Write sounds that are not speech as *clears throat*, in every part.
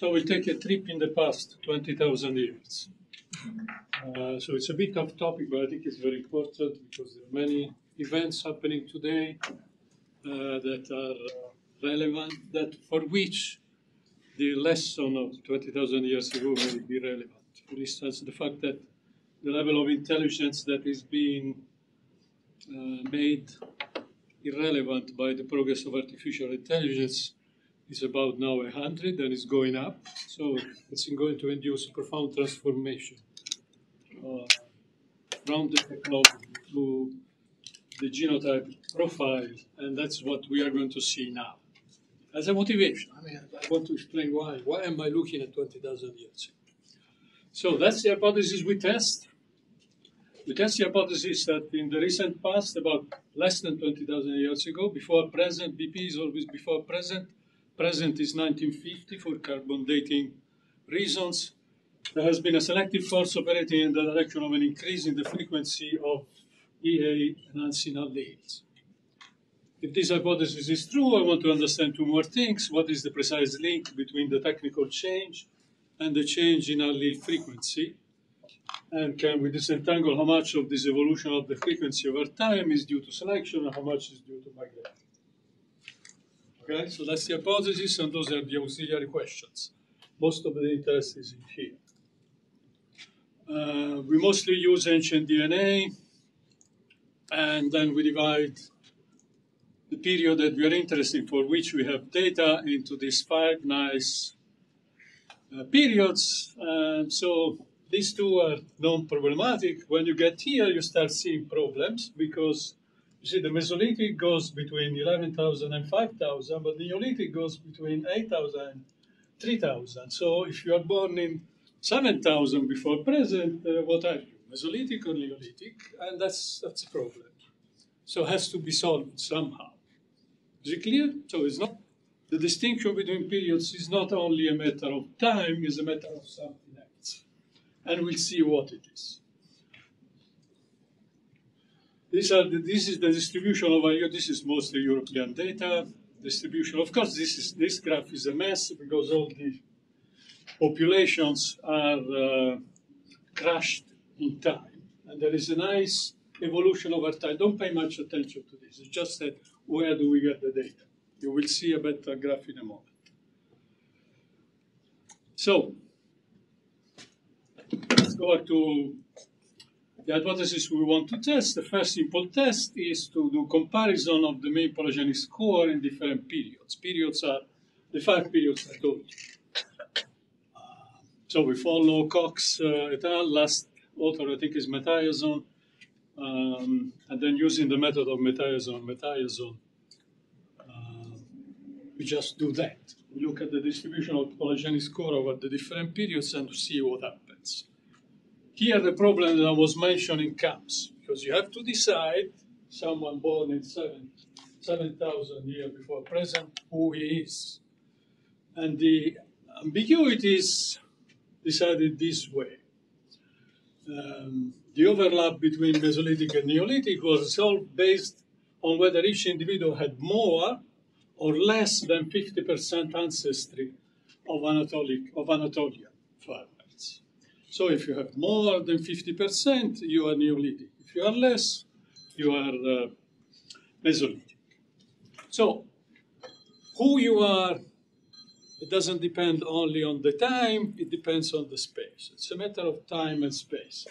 So we'll take a trip in the past, 20,000 years. Uh, so it's a bit off topic, but I think it's very important because there are many events happening today uh, that are uh, relevant, that for which the lesson of 20,000 years ago may be relevant. For instance, the fact that the level of intelligence that is being uh, made irrelevant by the progress of artificial intelligence is about now 100 and is going up. So it's going to induce a profound transformation uh, from the technology to the genotype profile, and that's what we are going to see now. As a motivation, I mean, I want to explain why. Why am I looking at 20,000 years? So that's the hypothesis we test. We test the hypothesis that in the recent past, about less than 20,000 years ago, before present, BP is always before present, present is 1950 for carbon dating reasons. There has been a selective force operating in the direction of an increase in the frequency of EA enhancing alleles. If this hypothesis is true, I want to understand two more things. What is the precise link between the technical change and the change in allele frequency? And can we disentangle how much of this evolution of the frequency over time is due to selection and how much is due to migration? Okay, so that's the hypothesis, and those are the auxiliary questions. Most of the interest is in here. Uh, we mostly use ancient DNA, and then we divide the period that we are interested in, for which we have data, into these five nice uh, periods. And so these two are non-problematic. When you get here, you start seeing problems because you see, the Mesolithic goes between 11,000 and 5,000, but the Neolithic goes between 8,000 and 3,000. So if you are born in 7,000 before present, uh, what are you? Mesolithic or Neolithic? And that's, that's a problem. So it has to be solved somehow. Is it clear? So it's not the distinction between periods is not only a matter of time, it's a matter of something else. And we'll see what it is. These are the, this is the distribution of IO. This is mostly European data distribution. Of course, this is this graph is a mess because all the populations are uh, crashed in time, and there is a nice evolution over time. Don't pay much attention to this. It's just that where do we get the data? You will see a better graph in a moment. So let's go to the hypothesis we want to test, the first simple test is to do comparison of the main polygenic score in different periods. Periods are the five periods I told you. So we follow Cox uh, et al. Last author, I think, is Mathieson. Um, and then using the method of Mathieson, Mathieson, uh, we just do that. We look at the distribution of polygenic score over the different periods and see what happens. Here the problem that I was mentioning comes, because you have to decide, someone born in 7,000 7, years before present, who he is. And the ambiguity is decided this way. Um, the overlap between Mesolithic and Neolithic was solved based on whether each individual had more or less than 50% ancestry of, Anatolic, of Anatolia so if you have more than 50%, you are Neolithic. If you are less, you are uh, Mesolithic. So who you are, it doesn't depend only on the time, it depends on the space. It's a matter of time and space.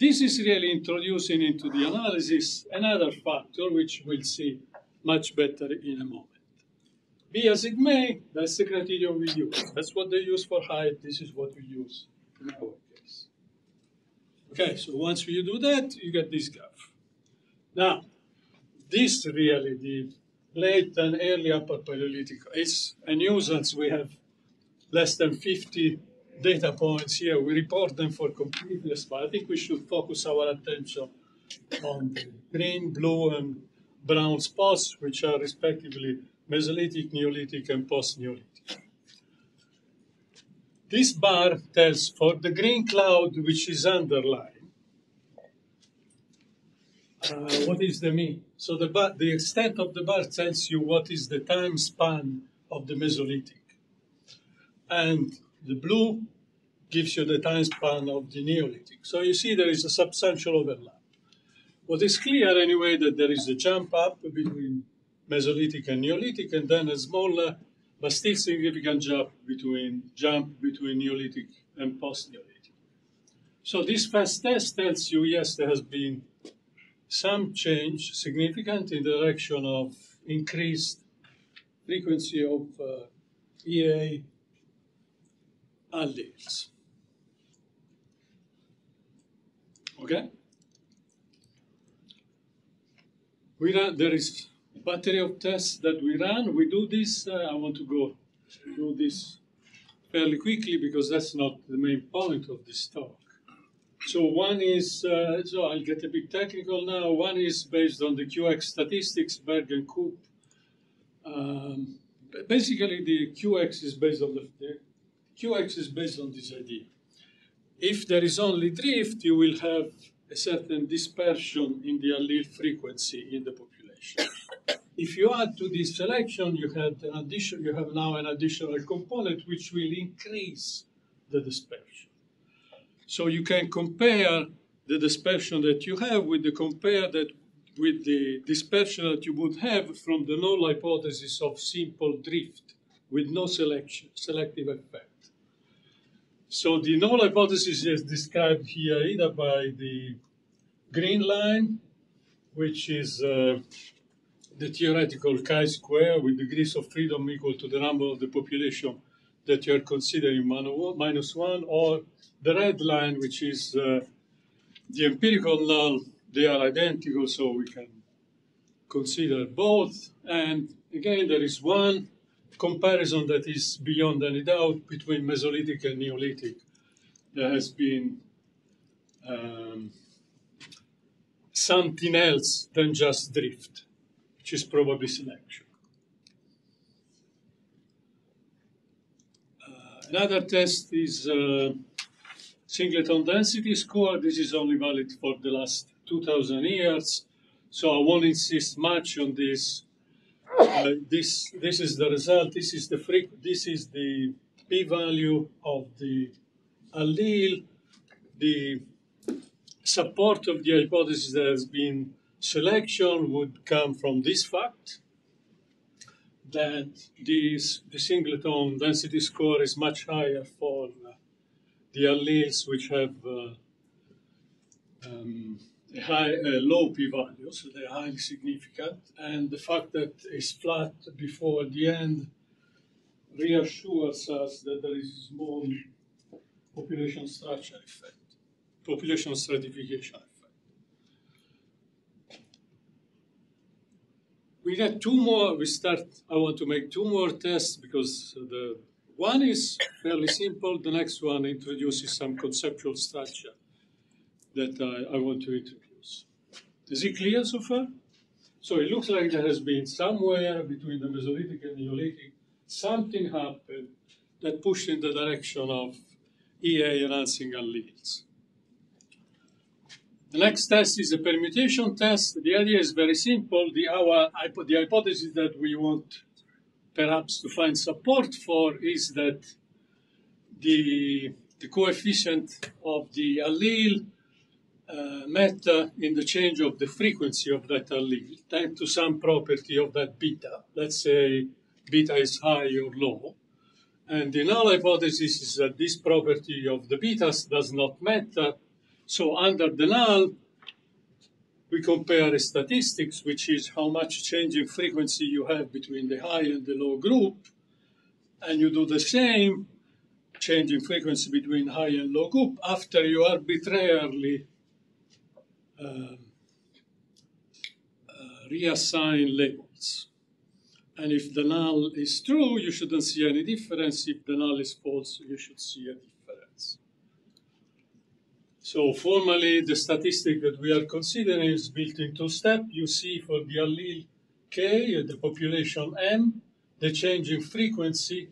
This is really introducing into the analysis another factor which we'll see much better in a moment. Be as it may, that's the criterion we use. That's what they use for height, this is what we use in our Okay, so once you do that, you get this graph. Now, this really, the late and early upper Paleolithic, is a nuisance. We have less than 50 data points here. We report them for completeness, but I think we should focus our attention on the green, blue, and brown spots, which are respectively Mesolithic, Neolithic, and post-Neolithic. This bar tells for the green cloud which is underlying, uh, what is the mean? So the, bar, the extent of the bar tells you what is the time span of the Mesolithic. And The blue gives you the time span of the Neolithic. So you see there is a substantial overlap. What is clear anyway that there is a jump up between Mesolithic and Neolithic, and then a smaller but still significant jump between jump between Neolithic and post-Neolithic. So this fast test tells you yes, there has been some change, significant in the direction of increased frequency of uh, EA alleles. Okay? We there is battery of tests that we run. We do this, uh, I want to go through this fairly quickly because that's not the main point of this talk. So one is, uh, so I'll get a bit technical now. One is based on the QX statistics, Berg and Coop. Um, basically, the QX is based on the, the QX is based on this idea. If there is only drift, you will have a certain dispersion in the allele frequency in the population. If you add to this selection, you have an addition, you have now an additional component which will increase the dispersion. So you can compare the dispersion that you have with the compare that with the dispersion that you would have from the null hypothesis of simple drift with no selection, selective effect. So the null hypothesis is described here either by the green line, which is uh, the theoretical chi-square with degrees of freedom equal to the number of the population that you are considering minus one, or the red line, which is uh, the empirical null. They are identical, so we can consider both. And again, there is one comparison that is beyond any doubt between Mesolithic and Neolithic. There has been um, something else than just drift, which is probably selection. Uh, another test is uh, singleton density score. This is only valid for the last 2000 years, so I won't insist much on this uh, this this is the result. This is the freq This is the p-value of the allele. The support of the hypothesis that has been selection would come from this fact that this, the singleton density score is much higher for uh, the alleles which have uh, um, a high, a low p-value, so they're highly significant. And the fact that it's flat before the end reassures us that there is small population structure effect, population stratification effect. We had two more, we start, I want to make two more tests because the one is fairly simple, the next one introduces some conceptual structure that I, I want to introduce. Is it clear so far? So it looks like there has been somewhere between the Mesolithic and Neolithic, something happened that pushed in the direction of EA enhancing alleles. The next test is a permutation test. The idea is very simple. The, our, the hypothesis that we want perhaps to find support for is that the, the coefficient of the allele uh, matter in the change of the frequency of that allele tied to some property of that beta. Let's say beta is high or low. And the null hypothesis is that this property of the betas does not matter. So under the null, we compare statistics, which is how much change in frequency you have between the high and the low group. And you do the same change in frequency between high and low group after you arbitrarily um, uh, reassign labels. And if the null is true, you shouldn't see any difference. If the null is false, you should see a difference. So formally, the statistic that we are considering is built in two steps. You see for the allele K, the population M, the change in frequency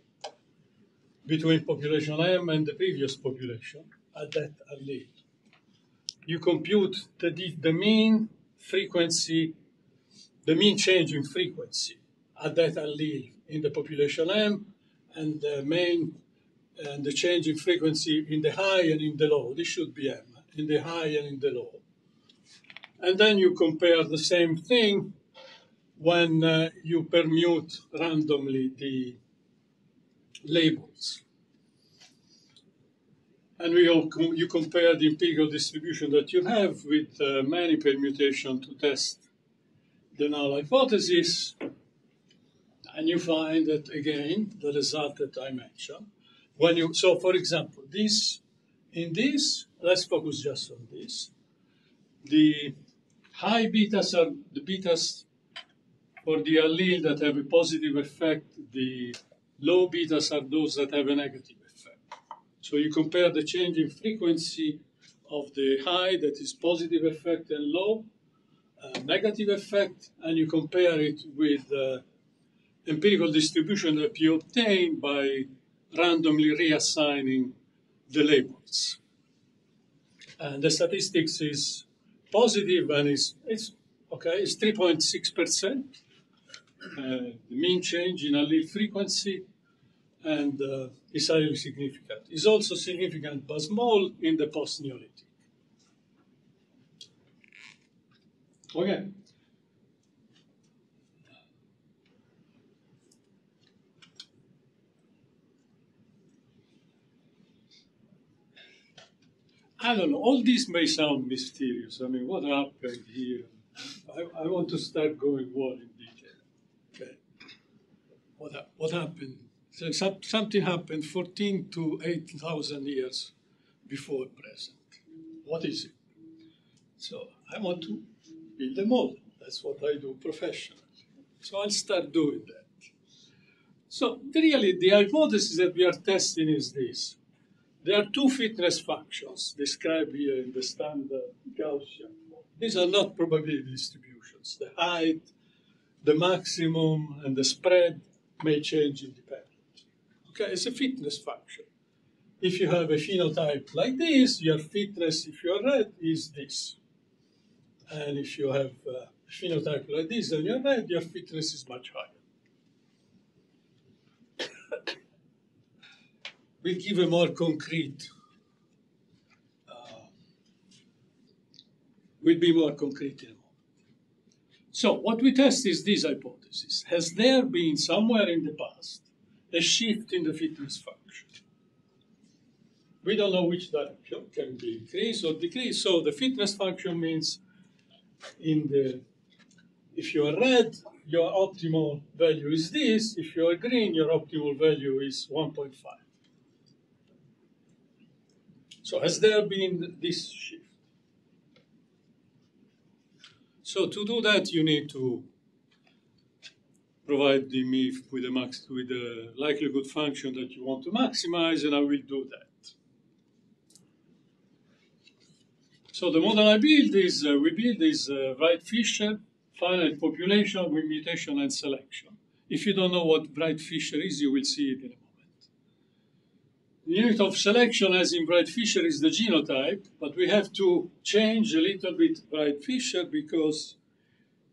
between population M and the previous population at that allele you compute the, the mean frequency, the mean change in frequency at that allele in the population M, and the main and the change in frequency in the high and in the low. This should be M, in the high and in the low. And then you compare the same thing when uh, you permute randomly the labels. And we all com you compare the empirical distribution that you have with uh, many permutations to test the null hypothesis. And you find that again, the result that I mentioned. When you so for example, this in this, let's focus just on this. The high betas are the betas for the allele that have a positive effect, the low betas are those that have a negative effect. So you compare the change in frequency of the high that is positive effect and low uh, negative effect, and you compare it with the uh, empirical distribution that you obtain by randomly reassigning the labels. And the statistics is positive and is it's okay, it's 3.6 percent. Uh, the mean change in allele frequency and uh, is highly significant. Is also significant but small in the post-Neolithic. Okay. I don't know. All this may sound mysterious. I mean, what happened here? I, I want to start going more in detail. Okay. What, what happened? So some, something happened 14 to 8,000 years before present. What is it? So I want to build a model. That's what I do professionally. So I'll start doing that. So really, the hypothesis that we are testing is this. There are two fitness functions described here in the standard Gaussian. These are not probability distributions. The height, the maximum, and the spread may change independently. Okay, it's a fitness function. If you have a phenotype like this, your fitness, if you're red, is this. And if you have uh, a phenotype like this and you're red, your fitness is much higher. We give a more concrete, uh, we'll be more concrete in a moment. So what we test is this hypothesis. Has there been somewhere in the past a shift in the fitness function? We don't know which direction can be increased or decreased. So the fitness function means in the if you are red, your optimal value is this. If you are green, your optimal value is 1.5. So has there been this shift? So to do that, you need to provide the MIF with a max with a likelihood function that you want to maximize, and I will do that. So the model I build is uh, we build is uh, Wright-Fisher finite population with mutation and selection. If you don't know what Wright-Fisher is, you will see it in a the unit of selection, as in Wright-Fisher, is the genotype, but we have to change a little bit Wright-Fisher because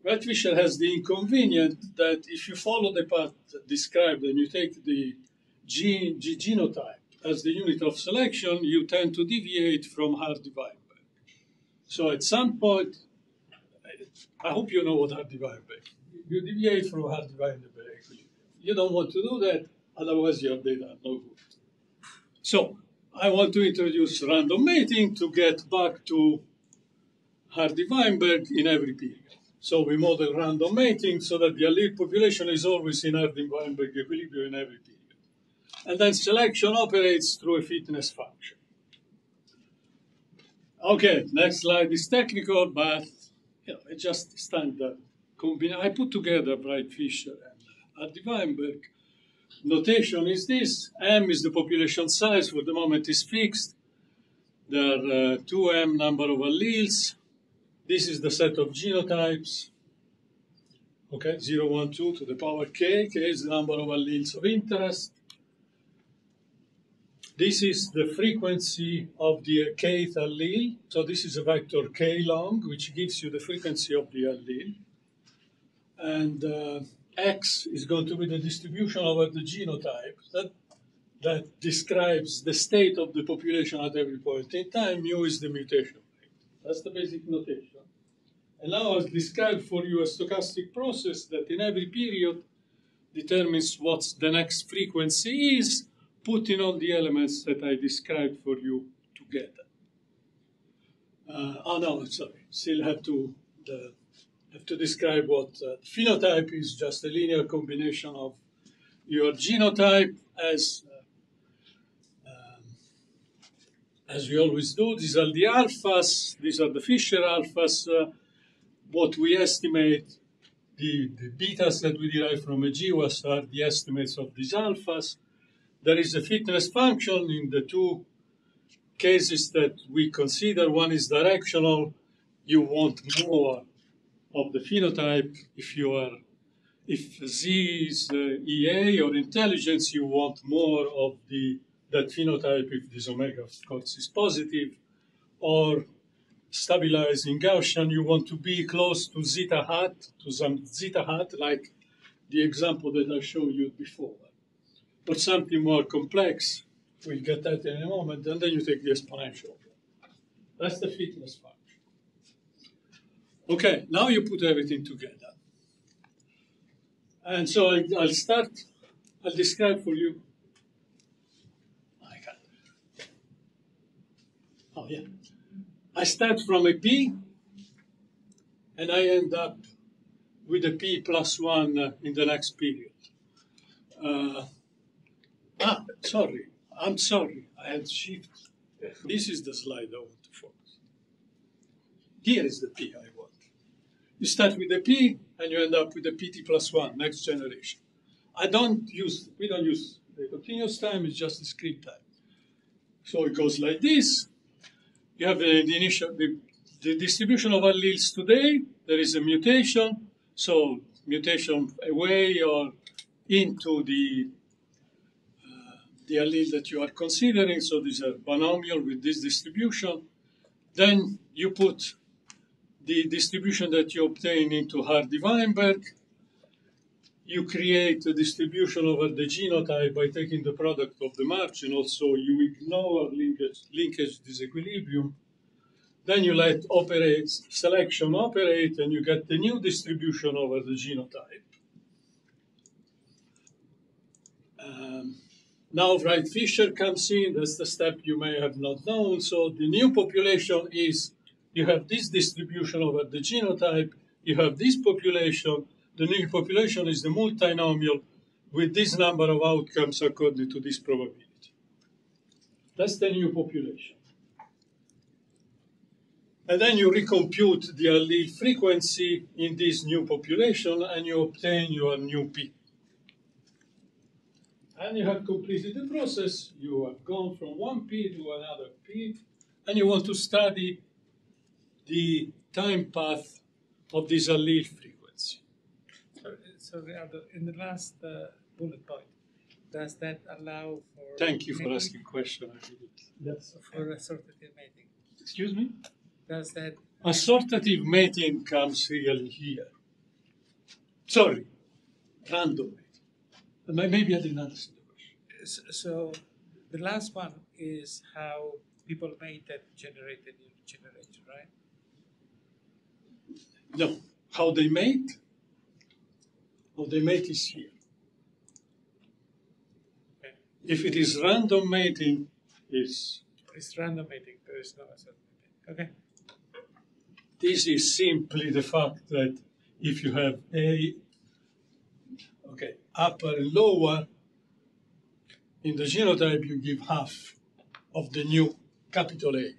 Wright-Fisher has the inconvenience that if you follow the path described and you take the gene, genotype as the unit of selection, you tend to deviate from Hardy-Weinberg. So at some point, I hope you know what Hardy-Weinberg. You deviate from Hardy-Weinberg You don't want to do that, otherwise your data are no good. So I want to introduce random mating to get back to Hardy-Weinberg in every period. So we model random mating so that the allele population is always in Hardy-Weinberg equilibrium in every period. And then selection operates through a fitness function. Okay, next slide is technical, but you know, it's just standard. I put together Wright-Fisher and Hardy-Weinberg notation is this. M is the population size, for the moment is fixed. There are uh, 2m number of alleles. This is the set of genotypes. Okay, 0, 1, 2 to the power k. k is the number of alleles of interest. This is the frequency of the kth allele. So this is a vector k long, which gives you the frequency of the allele. And uh, X is going to be the distribution over the genotype. That that describes the state of the population at every point in time. Mu is the mutation rate. That's the basic notation. And now I've described for you a stochastic process that in every period determines what the next frequency is, putting all the elements that I described for you together. Uh, oh no, sorry, still have to the, to describe what uh, phenotype is just a linear combination of your genotype as uh, um, as we always do. These are the alphas. These are the Fisher alphas. Uh, what we estimate the, the betas that we derive from a GWAS are the estimates of these alphas. There is a fitness function in the two cases that we consider. One is directional. You want more of the phenotype. If you are, if Z is EA or intelligence, you want more of the that phenotype if this omega of course is positive, or stabilizing Gaussian, you want to be close to zeta hat, to some zeta hat, like the example that I showed you before. But something more complex, we'll get that in a moment, and then you take the exponential. That's the fitness function. Okay, now you put everything together. And so I, will start, I'll describe for you. I got Oh, yeah. I start from a P and I end up with a P plus one uh, in the next period. Uh, ah, sorry. I'm sorry. I had shift. This is the slide I want to focus. Here is the P I. You start with the P and you end up with the PT plus one, next generation. I don't use, we don't use the continuous time, it's just discrete time. So it goes like this you have the, the initial the, the distribution of alleles today. There is a mutation, so mutation away or into the uh, the allele that you are considering. So these are binomial with this distribution. Then you put the distribution that you obtain into Hardy-Weinberg. You create a distribution over the genotype by taking the product of the margin. Also, you ignore linkage, linkage disequilibrium. Then you let operate selection operate, and you get the new distribution over the genotype. Um, now Wright Fisher comes in. That's the step you may have not known. So the new population is you have this distribution over the genotype. You have this population the new population is the multinomial with this number of outcomes according to this probability. That's the new population. And then you recompute the allele frequency in this new population and you obtain your new P. And you have completed the process. You have gone from one P to another P, and you want to study the time path of this allele frequency so in the last uh, bullet point, does that allow for? Thank you for asking question. Yes. For assortative mating. Excuse me. Does that? Assortative mating comes really here. Sorry, random mating. Maybe I didn't understand the question. So the last one is how people mate that generate a new generation, right? No, how they mate how they mate is here. Okay. If it is random mating, is it's random mating. There is no mating. Okay. This is simply the fact that if you have a okay upper and lower in the genotype, you give half of the new capital A.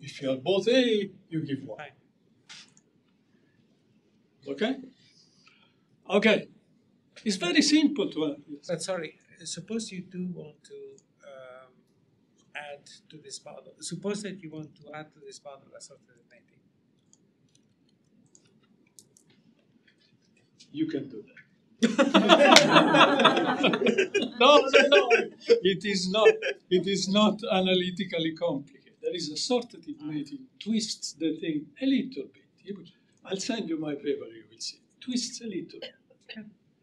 If you are both A, you give one. Okay. Okay. It's very simple to understand. But sorry, suppose you do want to um, add to this model. Suppose that you want to add to this model a sort of mating. You can do that. *laughs* no, no, no. It is not. It is not analytically complicated. There is a sortative mating twists the thing a little bit. I'll send you my paper. You will see. Twists a little.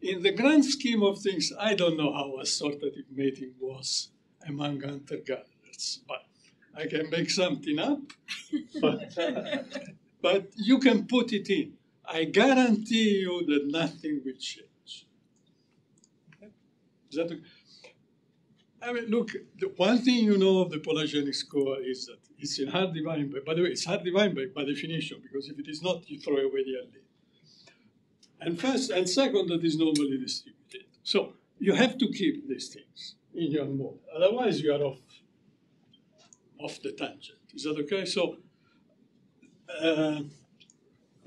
in the grand scheme of things, I don't know how assortative mating was among hunter gatherers, but I can make something up. but, *laughs* but you can put it in. I guarantee you that nothing will change. Is that okay? I mean, look, the one thing you know of the polygenic score is that it's in Hardy Weinberg. By the way, it's Hardy Weinberg by definition, because if it is not, you throw away the allele. And first, and second, that is normally distributed. So you have to keep these things in your model. Otherwise, you are off, off the tangent. Is that okay? So uh,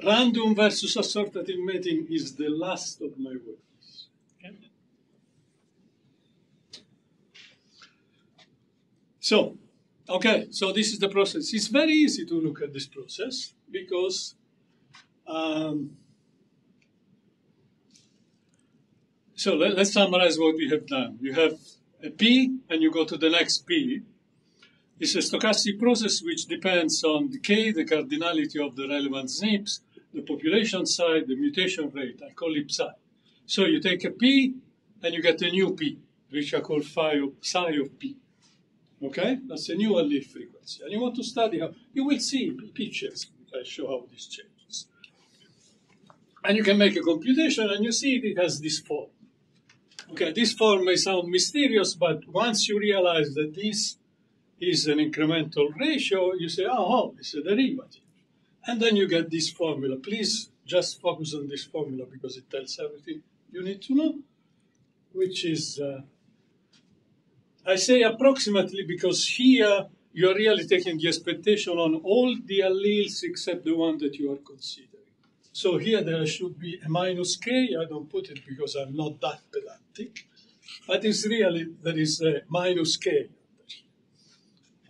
random versus assortative mating is the last of my words. Okay? So, okay, so this is the process. It's very easy to look at this process because um, so let, us summarize what we have done. You have a P and you go to the next P. It's a stochastic process which depends on decay, the cardinality of the relevant SNPs, the population size, the mutation rate. I call it psi. So you take a P and you get a new P, which I call phi of, psi of P. Okay? That's a new allele frequency. And you want to study how, you will see pictures I show how this changes. And you can make a computation and you see it has this form. Okay, this form may sound mysterious, but once you realize that this is an incremental ratio, you say, oh, oh it's a derivative. And then you get this formula. Please just focus on this formula because it tells everything you need to know, which is, uh, I say approximately because here you're really taking the expectation on all the alleles except the one that you are considering. So here there should be a minus k. I don't put it because I'm not that pedantic. But it's really, there is a minus k.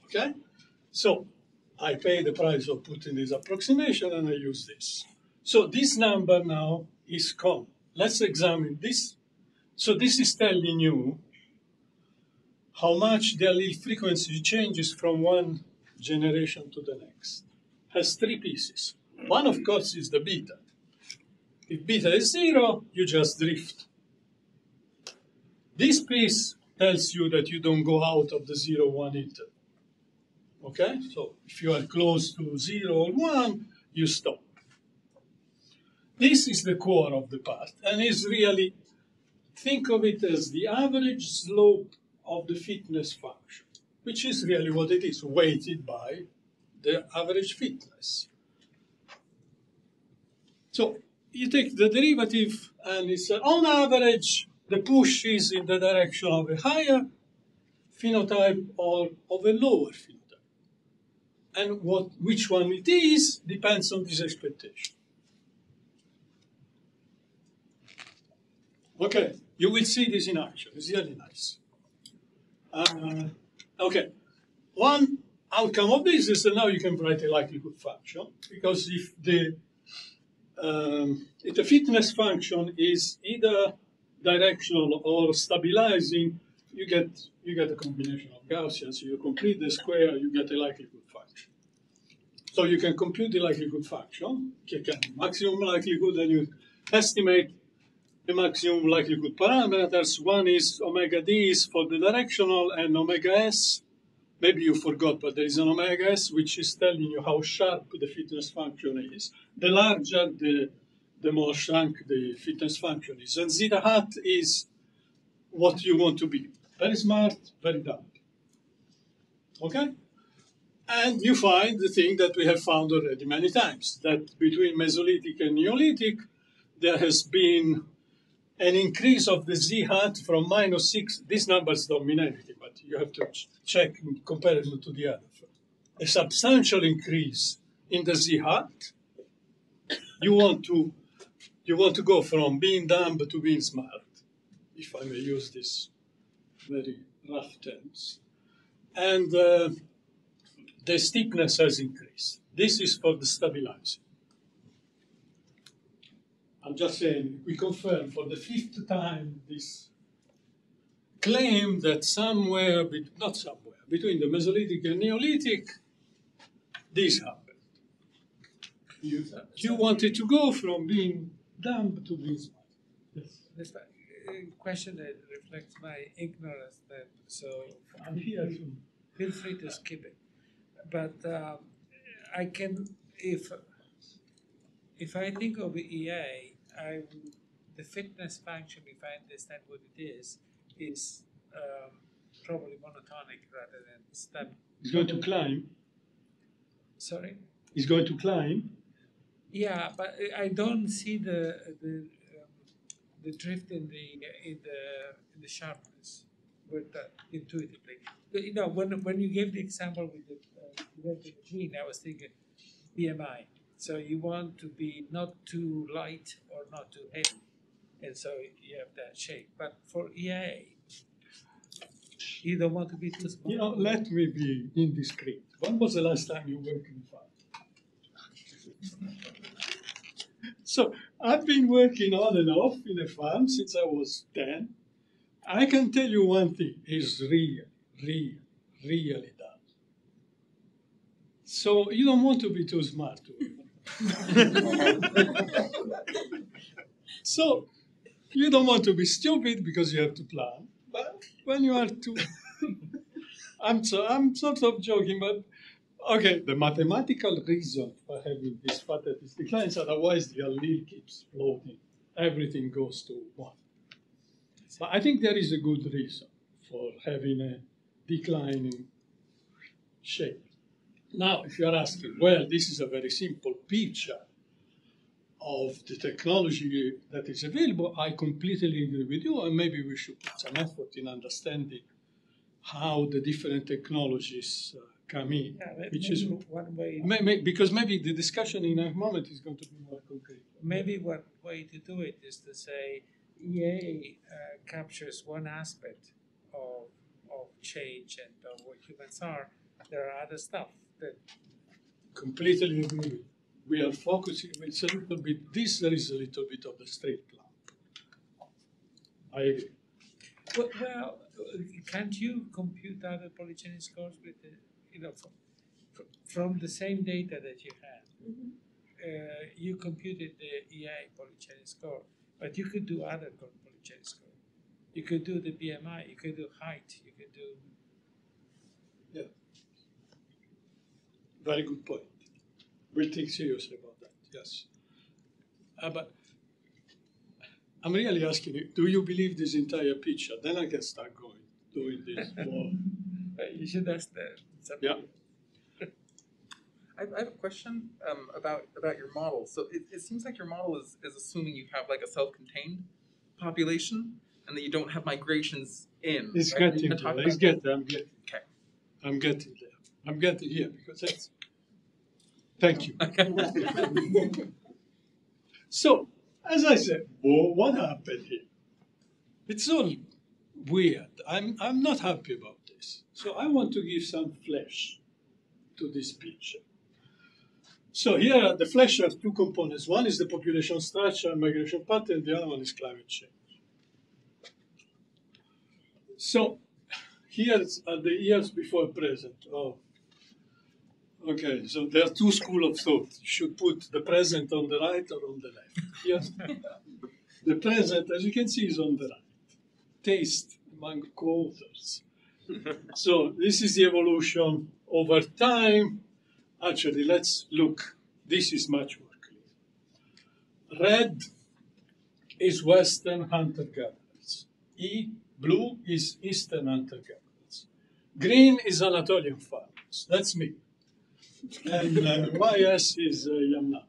Okay? So I pay the price of putting this approximation and I use this. So this number now is common. Let's examine this. So this is telling you how much the allele frequency changes from one generation to the next. Has three pieces. One, of course, is the beta. If beta is zero, you just drift. This piece tells you that you don't go out of the zero one interval. Okay? So if you are close to zero or one, you stop. This is the core of the part, and is really, think of it as the average slope of the fitness function, which is really what it is, weighted by the average fitness. So you take the derivative, and it's uh, on average, the push is in the direction of a higher phenotype or of a lower phenotype. And what, which one it is depends on this expectation. Okay, you will see this in action. It's really nice. Uh, okay, one outcome of this is that now you can write a likelihood function because if the um, if the fitness function is either directional or stabilizing, you get you get a combination of Gaussian. So you complete the square, you get a likelihood function. So you can compute the likelihood function, you can maximum likelihood, and you estimate the maximum likelihood parameters. One is omega d is for the directional, and omega s maybe you forgot, but there is an omega s which is telling you how sharp the fitness function is. The larger, the, the more shrunk the fitness function is. And zeta hat is what you want to be. Very smart, very dumb. Okay? And you find the thing that we have found already many times, that between Mesolithic and Neolithic, there has been an increase of the z hat from minus 6. These numbers don't mean anything, but you have to check in comparison to the other. A substantial increase in the z hat. You want to you want to go from being dumb to being smart, if I may use this very rough terms. And uh, the steepness has increased. This is for the stabilizing. I'm just saying, we confirm for the fifth time this claim that somewhere, not somewhere, between the Mesolithic and Neolithic, this happened. You, you wanted to go from being dumb to being smart. Yes. This uh, question that reflects my ignorance. That so I'm here too. feel free to skip it. But um, I can if if I think of EA, I the fitness function, if I understand what it is, is um, probably monotonic rather than step. He's going to climb. Sorry. He's going to climb. Yeah, but I- don't see the the um, the drift in the in the in the sharpness intuitively. But, You know, when when you gave the example with the uh, with the gene, I was thinking BMI. So you want to be not too light or not too heavy, and so you have that shape. But for EA, you don't want to be too small. You know, let me be indiscreet. When was the last time you worked in farm? *laughs* So I've been working on and off in a farm since I was 10. I can tell you one thing, it's real, real, really done. So you don't want to be too smart to. *laughs* so you don't want to be stupid because you have to plan. But when you are too *laughs* I'm so I'm sort of joking, but okay, the mathematical reason for having these fat statistic lines, otherwise the allele keeps floating. Everything goes to one. But I think there is a good reason for having a declining shape. Now, if you are asking, well, this is a very simple picture of the technology that is available, I completely agree with you, and maybe we should put some effort in understanding how the different technologies uh, come in, Yeah, which is one way. may, may, because maybe the discussion in a moment is going to be more concrete. Maybe one way to do it is to say EA uh, captures one aspect of of change and of what humans are. There are other stuff that Completely agree. We are focusing. It's a little bit. This there is a little bit of the straight plan. I agree. well, well uh, can't you compute other polygenic scores with the, you know from, from the same data that you had? Uh, you computed the EA polygenic score, but you could do other polygenic score. You could do the BMI. You could do height. You could do Very good point. We'll think seriously about that. Yes. Uh, but I'm really asking you: Do you believe this entire picture? Then I can start going doing this *laughs* more. You should ask the Yeah. I, I have a question um, about about your model. So it, it seems like your model is, is assuming you have like a self-contained population and that you don't have migrations in. It's right? getting there. It's getting. I'm getting. Okay. I'm getting there. I'm getting here because that's. Thank you. *laughs* So, as I said, wha- what happened here? It's all weird. I'm, I'm not happy about this. So, I want to give some flesh to this picture. So, here the flesh has two components. One is the population structure and migration pattern, the other one is climate change. So, *laughs* here are uh, the years before present. Oh. Okay, so there are two schools of thought. You should put the present on the right or on the left. Yes. *laughs* the present, as you can see, is on the right. Taste among co-authors. *laughs* so this is the evolution over time. Actually, let's look. This is much more clear. Red is Western hunter-gatherers. E, blue is Eastern hunter-gatherers. Green is Anatolian farmers. That's me. And uh, YS is uh, Yamna.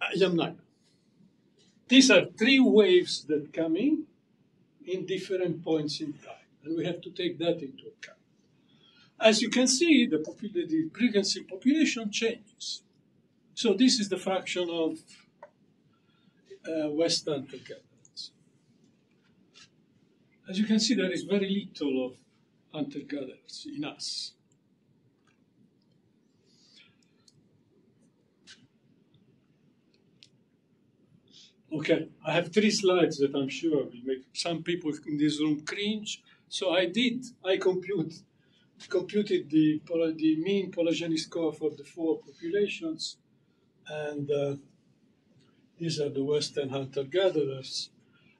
Uh. These are three waves that come in in different points in time, and we have to take that into account. As you can see, the, the pregnancy population changes. So this is the fraction of uh, West hunter-gatherers. As you can see, there is very little of hunter-gatherers in us. Okay, I have three slides that I'm sure will make some people in this room cringe. So I did, I compute, computed the, the mean polygenic score for the four populations. And uh, these are the Western hunter gatherers.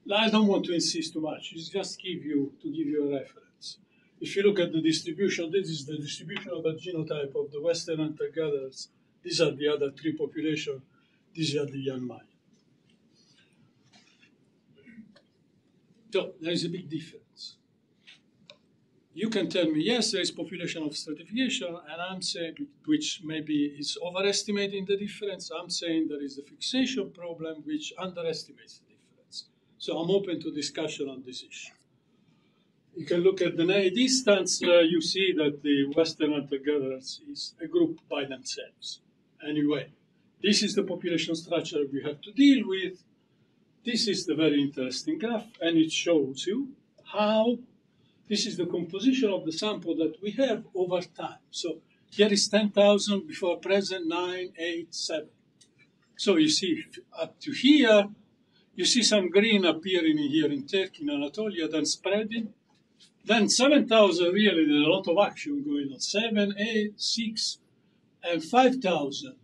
Now I don't want to insist too much. It's just give you to give you a reference. If you look at the distribution, this is the distribution of the genotype of the Western hunter-gatherers. These are the other three populations. These are the Yamnaya. So there is a big difference. You can tell me, yes, there is population of stratification, and I'm saying, which maybe is overestimating the difference. I'm saying there is a fixation problem which underestimates the difference. So I'm open to discussion on this issue. You can look at the Nei distance, uh, you see that the Western hunter-gatherers is a group by themselves. Anyway, this is the population structure we have to deal with. This is the very interesting graph, and it shows you how this is the composition of the sample that we have over time. So here is 10,000 before present, 9, 8, 7. So you see up to here, you see some green appearing here in Turkey, in Anatolia, then spreading. Then 7,000, really, there's a lot of action going on. 7, 8, 6, and 5,000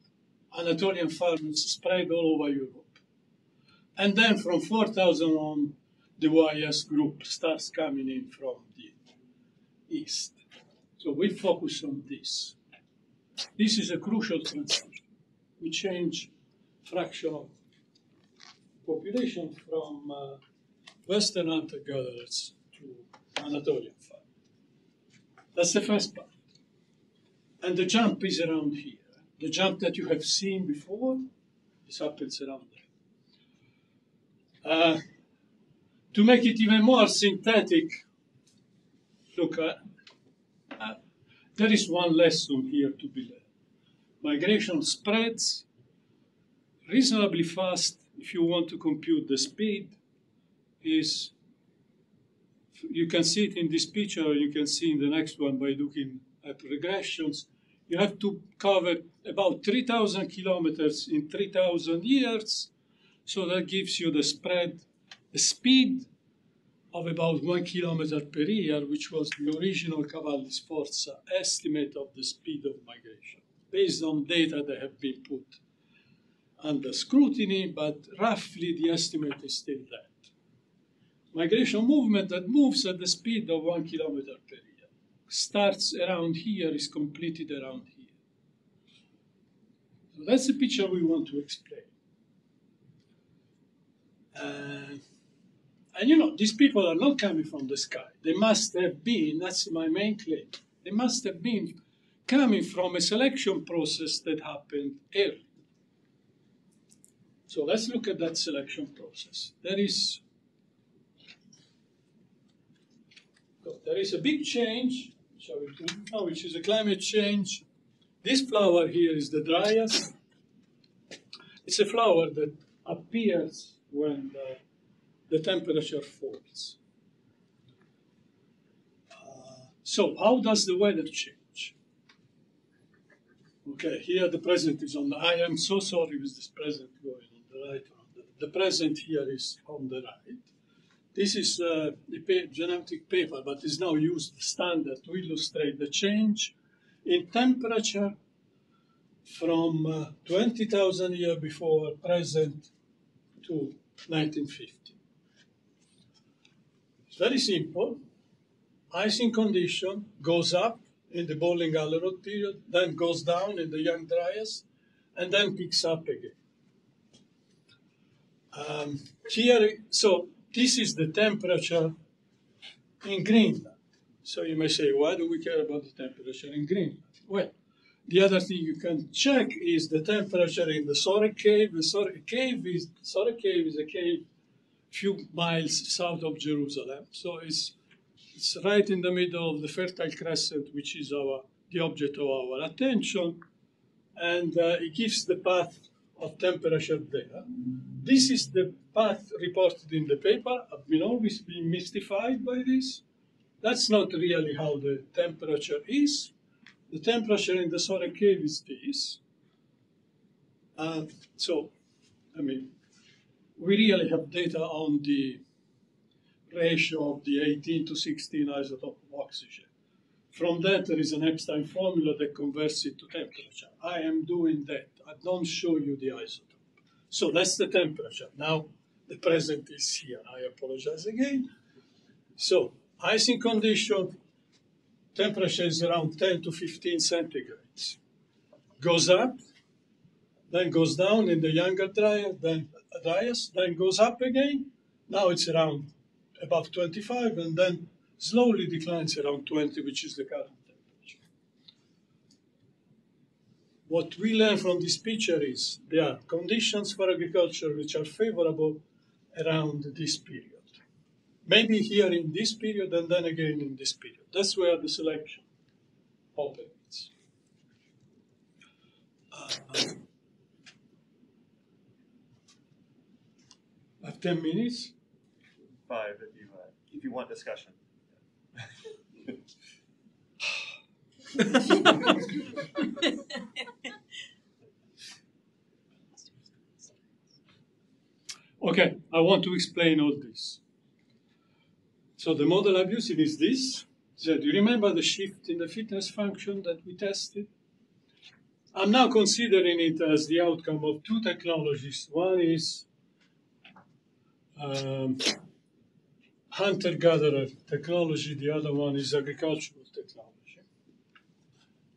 Anatolian farmers spread all over Europe. And then from 4,000 on, the YS group starts coming in from the east. So we focus on this. This is a crucial transition. We change fraction of population from uh, Western hunter-gatherers to Anatolian farmers. That's the first part. And the jump is around here. The jump that you have seen before is happens around. Uh, to make it even more synthetic, look, uh, uh, there is one lesson here to be learned. Migration spreads reasonably fast if you want to compute the speed. Is you can see it in this picture you can see in the next one by looking at regressions. You have to cover about 3000 kilometers in 3000 years so that gives you the spread the speed of about one kilometer per year, which was the original Cavalli Sforza estimate of the speed of migration, based on data that have been put under scrutiny, but roughly the estimate is still that. Migration movement that moves at the speed of one kilometer per year starts around here, is completed around here. So that's the picture we want to explain. Uh, and you know, these people are not coming from the sky. They must have been, that's my main claim, they must have been coming from a selection process that happened early. So let's look at that selection process. There is, there is a big change, which is a climate change. This flower here is the dryas. It's a flower that appears when the the temperature falls. Uh, so how does the weather change? Okay, here the present is on the, I am so sorry with this present going on the right. The, the present here is on the right. This is uh, a genetic paper, but is now used standard to illustrate the change in temperature from uh, 20,000 years before present to 1950. It's very simple. Icing condition goes up in the Bolling-Allerod period, then goes down in the young Dryas, and then picks up again. Um, here, so this is the temperature in Greenland. So you may say, why do we care about the temperature in Greenland? Well, the other thing you can check is the temperature in the Sorek cave. The Sorek cave is Sorek cave is a cave few miles south of Jerusalem. So it's, it's right in the middle of the Fertile Crescent, which is our, the object of our attention. And uh, it gives the path of temperature there. This is the path reported in the paper. I've been always been mystified by this. That's not really how the temperature is. The temperature in the Sorek cave is this. Uh, so, I mean, we really have data on the ratio of the 18 to 16 isotope of oxygen. From that, there is an Epstein formula that converts it to temperature. I am doing that. I don't show you the isotope. So that's the temperature. Now, the present is here. I apologize again. So, icing condition, temperature is around 10 to 15 centigrades. Goes up, then goes down in the younger dryer, then dryas, then goes up again. Now it's around above 25 and then slowly declines around 20, which is the current temperature. What we learn from this picture is there are conditions for agriculture which are favorable around this period. Maybe here in this period and then again in this period. That's where the selection operates. Uh, I have 10 minutes. Five if you, uh, if you want discussion. *laughs* Okay, I want to explain all this. So the model using is this. So do you remember the shift in the fitness function that we tested? I'm now considering it as the outcome of two technologies. One is um, hunter-gatherer technology. The other one is agricultural technology.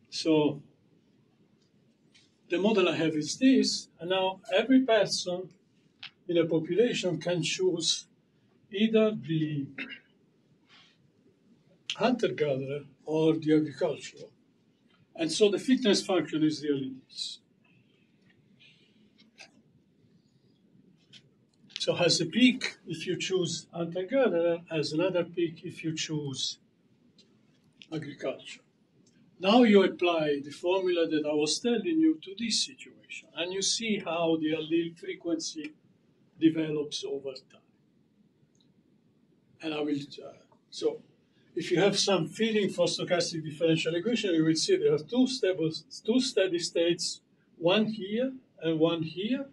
So the model I have is this, and now every person in a population can choose either the hunter-gatherer or the agricultural. And so the fitness function is really this. So has a peak if you choose hunter-gatherer, has another peak if you choose agriculture. Now you apply the formula that I was telling you to this situation, and you see how the allele frequency develops over time. And I will, uh, so if you have some feeling for stochastic differential equation, you will see there are two, stable, two steady states, one here and one here,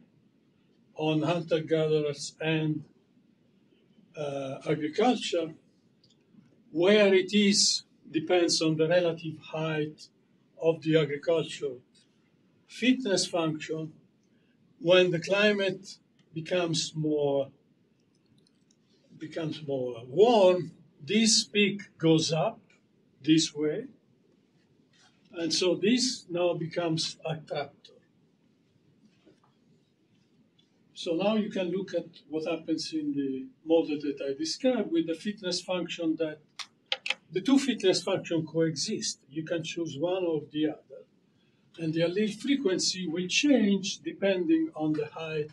on hunter-gatherers and uh, agriculture, where it is depends on the relative height of the agricultural fitness function. When the climate becomes more becomes more warm, this peak goes up this way, and so this now becomes a attractor. So now you can look at what happens in the model that I described with the fitness function that the two fitness functions coexist. You can choose one or the other. And the allele frequency will change depending on the height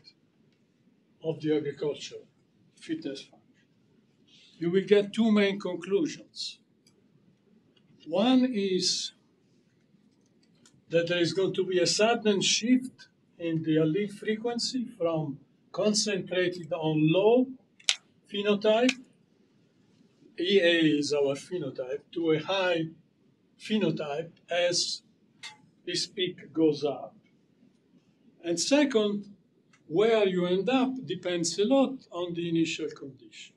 of the agricultural fitness function. You will get two main conclusions. One is that there is going to be a sudden shift in the allele frequency from concentrated on low phenotype, EA is our phenotype, to a high phenotype as this peak goes up. And second, where you end up depends a lot on the initial condition.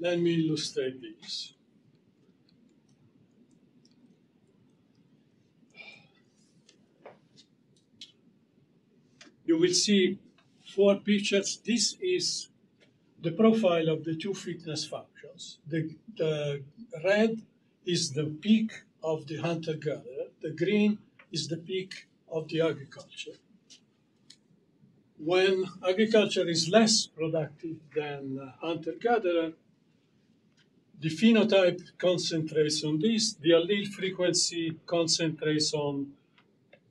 Let me illustrate this. You will see four pictures. This is the profile of the two fitness functions. The, the red is the peak of the hunter-gatherer. The green is the peak of the agriculture. When agriculture is less productive than uh, hunter-gatherer, the phenotype concentrates on this, the allele frequency concentrates on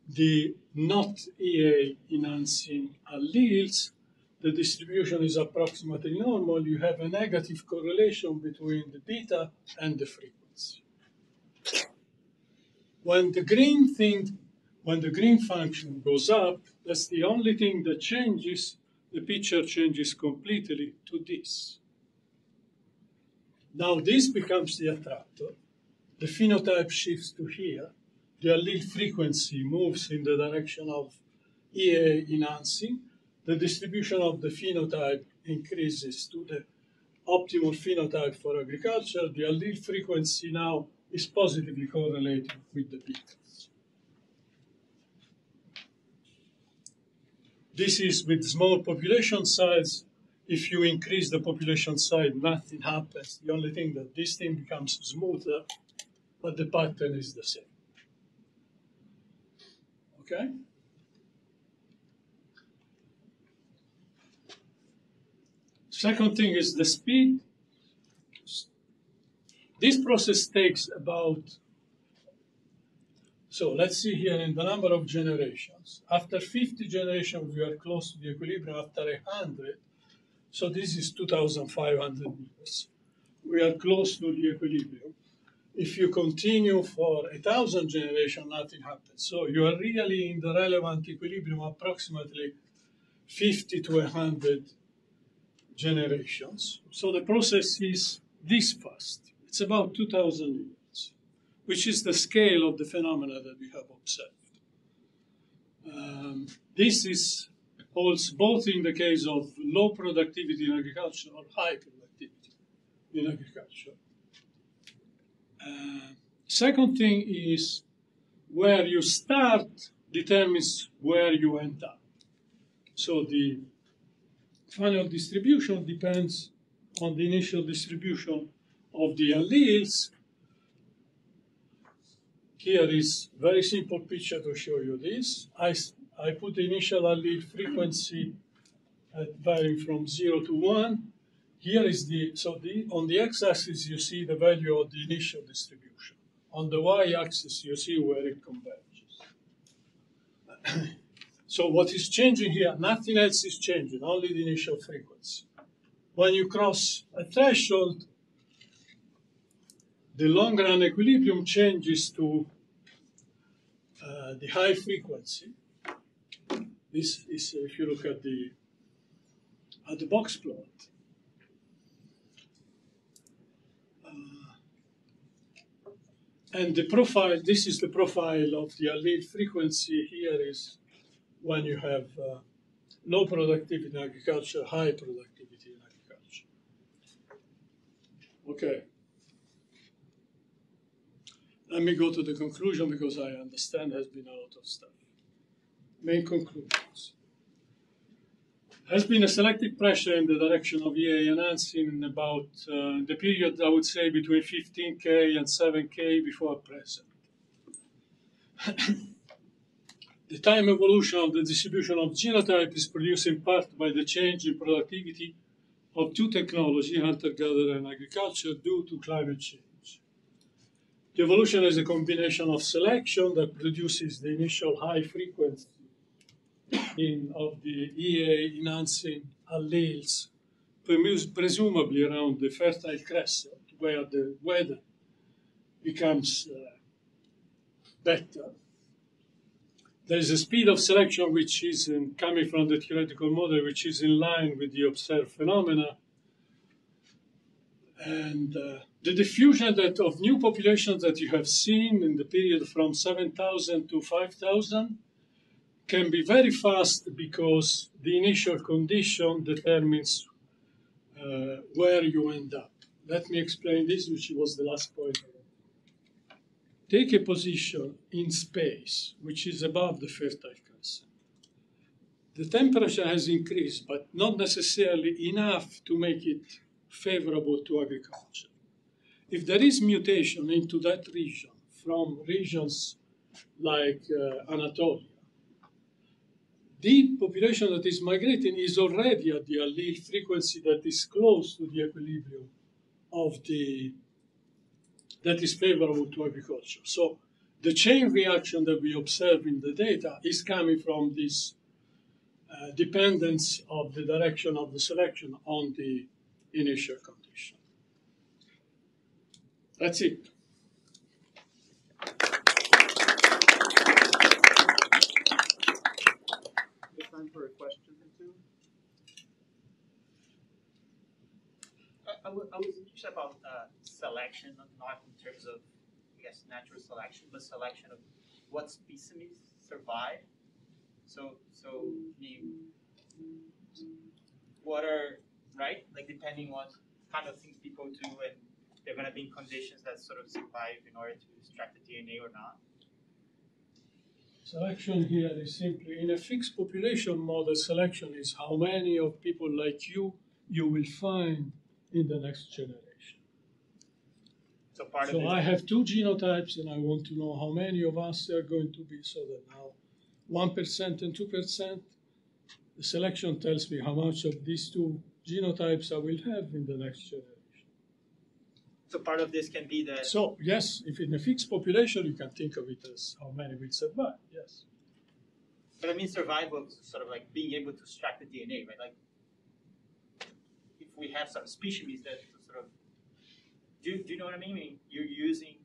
the not EA enhancing alleles, the distribution is approximately normal, you have a negative correlation between the beta and the frequency. When the green thing, when the green function goes up, that's the only thing that changes. The picture changes completely to this. Now this becomes the attractor. The phenotype shifts to here. The allele frequency moves in the direction of EA enhancing. The distribution of the phenotype increases to the optimal phenotype for agriculture. The allele frequency now is positively correlated with the betas. This is with small population size if you increase the population size, nothing happens. The only thing that this thing becomes smoother, but the pattern is the same. Okay? Second thing is the speed. This process takes about, so let's see here in the number of generations. After 50 generations, we are close to the equilibrium. After 100, so this is 2,500 years. We are close to the equilibrium. If you continue for a thousand generations, nothing happens. So you are really in the relevant equilibrium approximately 50 to 100 generations. So the process is this fast. It's about 2,000 years, which is the scale of the phenomena that we have observed. Um, this is holds both in the case of low productivity in agriculture or high productivity in agriculture. Uh, second thing is where you start determines where you end up. So the final distribution depends on the initial distribution of the alleles. Here is very simple picture to show you this. I, I put the initial allele frequency at varying from zero to one. Here is the, so the, on the x-axis you see the value of the initial distribution. On the y-axis you see where it converges. *clears throat* so what is changing here, nothing else is changing, only the initial frequency. When you cross a threshold, the long run equilibrium changes to uh, the high frequency. This is if you look at the at the box plot. Uh, and the profile, this is the profile of the allele frequency. Here is when you have uh, low productivity in agriculture, high productivity in agriculture. Okay. Let me go to the conclusion because I understand there's been a lot of stuff. Main conclusions. There has been a selective pressure in the direction of EA enhancing in about uh, the period, I would say, between 15K and 7K before present. *coughs* the time evolution of the distribution of genotype is produced in part by the change in productivity of two technology, hunter-gatherer and agriculture, due to climate change. The evolution is a combination of selection that produces the initial high frequency in, of the EA enhancing alleles, presumably around the Fertile Crescent, where the weather becomes uh, better. There is a speed of selection which is in, coming from the theoretical model, which is in line with the observed phenomena. And uh, the diffusion that of new populations that you have seen in the period from 7,000 to 5,000 can be very fast because the initial condition determines uh, where you end up. Let me explain this, which was the last point. Take a position in space which is above the Fertile Crescent. The temperature has increased, but not necessarily enough to make it favorable to agriculture. If there is mutation into that region from regions like uh, Anatolia, the population that is migrating is already at the allele frequency that is close to the equilibrium of the that is favorable to agriculture. So the chain reaction that we observe in the data is coming from this uh, dependence of the direction of the selection on the initial condition. That's it. time for a question or two? I, I, was, interested about uh, selection, not in terms of, I guess, natural selection, but selection of what species survive. So, so you, what are right? Like depending on kind of things people do, and they're going to be in conditions that sort of survive in order to extract the DNA or not. Selection here is simply in a fixed population model. Selection is how many of people like you you will find in the next generation. So part So. I have two genotypes and I want to know how many of us there are going to be so that now 1% and 2%, the selection tells me how much of these two genotypes I will have in the next generation. So part of this can be that. So yes, if in a fixed population, you can think of it as how many will survive, yes. But I mean, survival is sort of like being able to extract the DNA, right? Like, we have some species that sort of, do, do you know what I mean? You're using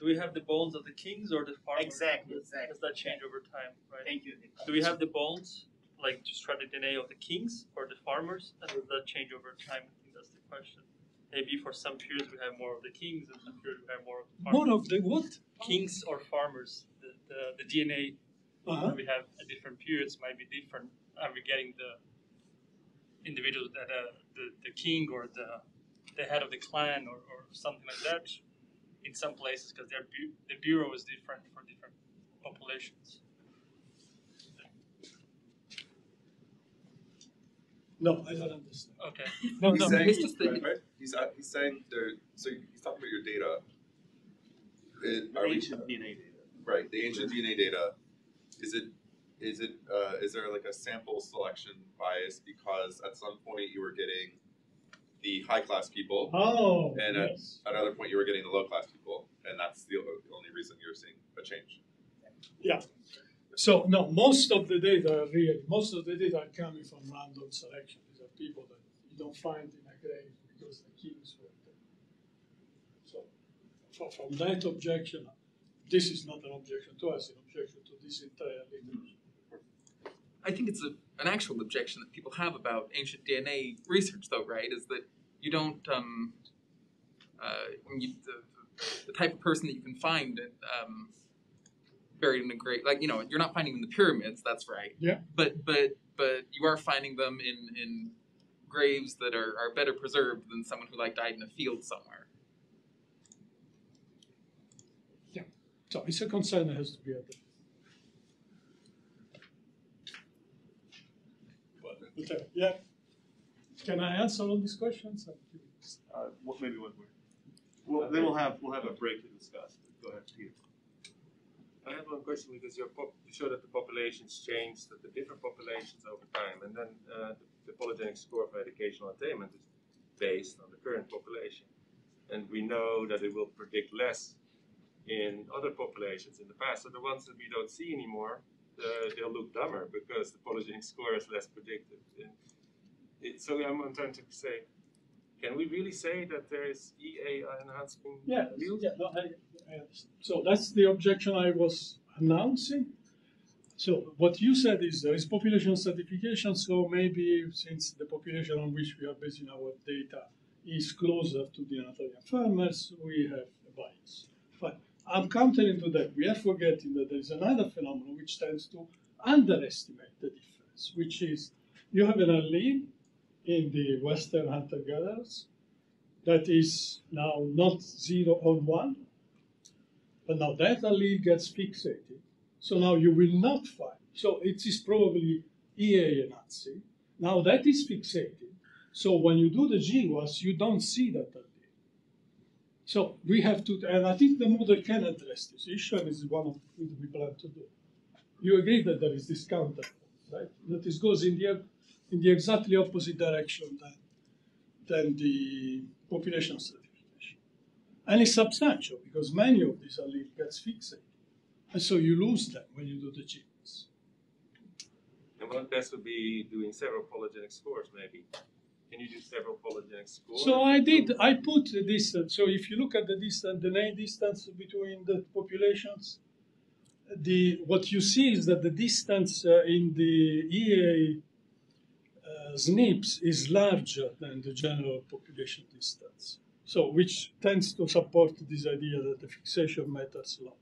Do we have the bones of the kings or the farmers? exactly, exactly. Does that change over time, right? Thank you. Do we have the bones, like to extract the DNA of the kings or the farmers? And does that change over time? I think that's the question. Maybe for some periods we have more of the kings and some periods we have more of the farmers. More of the what? Kings or farmers, the, the, the DNA Uh-huh. we have at different periods might be different. Are we getting the individuals that uh, the, the king or the the head of the clan or, or something like that in some places because their bu- the bureau is different for different populations. No, I don't understand. Okay. *laughs* No, he's no. saying, it's just that- right, right? He's, uh, he's saying there, so he's talking about your data. It, are we, Ancient DNA data. right, the ancient DNA data, is it, is it, uh, is there like a sample selection bias because at some point you were getting the high class people, Oh, And, yes. at another point you were getting the low class people, and that's the only reason you're seeing a change. Yeah. So no, most of the data really. Most of the data are coming from random selection. These are people that you don't find in a grave because the kings were there. So for, from that objection, this is not an objection to us, an objection to this entire literature. I think it's a, an actual objection that people have about ancient DNA research, though, right? Is that you don't, um, uh, you, the, the type of person that you can find um, buried in a grave, like you know, you're not finding them in the pyramids. That's right. Yeah. But but but you are finding them in in graves that are, are better preserved than someone who like died in a field somewhere. Yeah. So it's a concern that has to be addressed. But, uh, yeah. Can I answer all these questions? Uh, what, maybe one more. Well, then we'll have, we'll have a break to discuss. Go ahead, Peter. I have one question because your pop, you show that the populations change, that the different populations over time, and then uh, the, the polygenic score for educational attainment is based on the current population. And we know that it will predict less in other populations in the past. So the ones that we don't see anymore, Uh, they'll look dumber because the polygenic score is less predictive. It, so I'm, I'm trying to say, can we really say that there is EA enhancing Yeah, yield? yeah, no, I, I. So that's the objection I was announcing. So what you said is there is population stratification, so maybe since the population on which we are basing our data is closer to the Anatolian farmers, we have a bias. I'm countering to that. We are forgetting that there is another phenomenon which tends to underestimate the difference, which is you have an allele in the Western hunter gatherers that is now not zero or one, but now that allele gets fixated. So now you will not find. So it is probably EA enhancing. Now that is fixated. So when you do the GWAS, you don't see that allele. So we have to, and I think the model can address this issue, and this is one of the things we plan to do. You agree that there is this counter, right? That this goes in the in the exactly opposite direction than than the population stratification. And it's substantial because many of these allele gets fixated. And so you lose them when you do the genes. And one best would be doing several polygenic scores, maybe. You do several polygenic scores? So I did, I put the distance. So if you look at the distance, the main distance between the populations, the what you see is that the distance uh, in the EA uh, SNPs is larger than the general population distance. So which tends to support this idea that the fixation matters a lot.